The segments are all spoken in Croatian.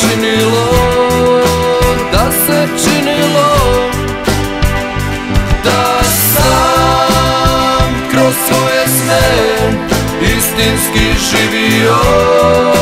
činilo Da se činilo Da sam kroz svoje sne Istinski živio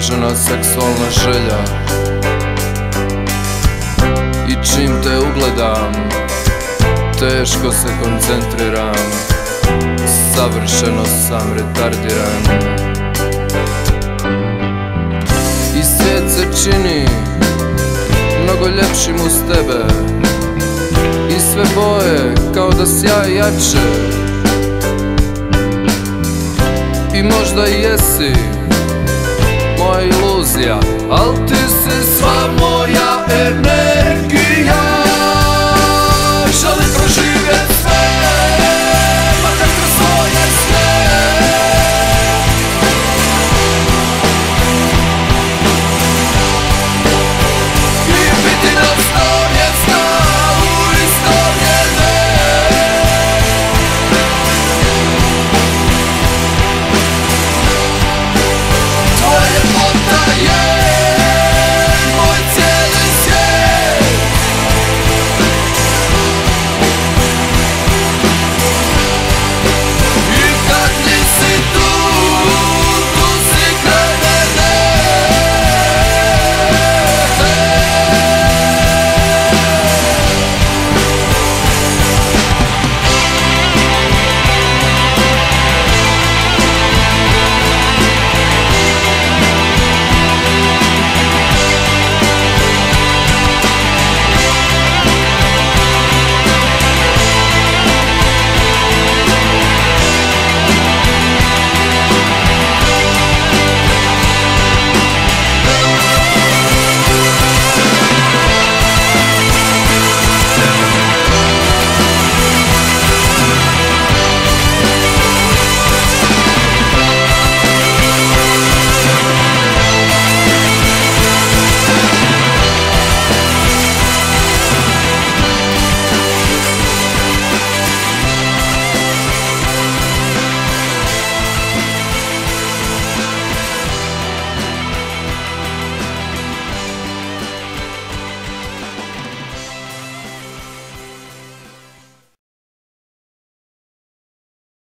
neutažena seksualna želja. I čim te ugledam Teško se koncentriram. Savršeno sam retardiran. I svijet se čini Mnogo ljepšim uz tebe. I sve boje kao da sjaje jače. I možda i jesi moja iluzija Al ti si sva moja energija